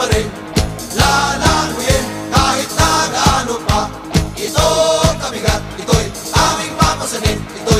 La la